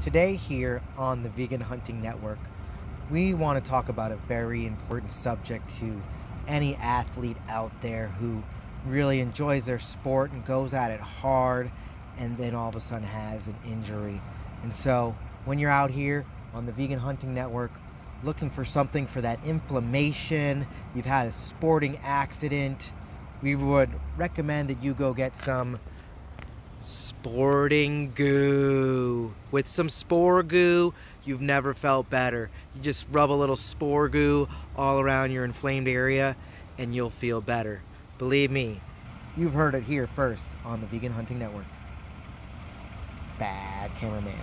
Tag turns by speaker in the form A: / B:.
A: Today, here on the Vegan Hunting Network, we want to talk about a very important subject to any athlete out there who really enjoys their sport and goes at it hard and then all of a sudden has an injury. And so, when you're out here on the Vegan Hunting Network looking for something for that inflammation, you've had a sporting accident, we would recommend that you go get some sporting goo. With some spore goo, you've never felt better. You just rub a little spore goo all around your inflamed area and you'll feel better. Believe me, you've heard it here first on the Vegan Hunting Network. Bad cameraman.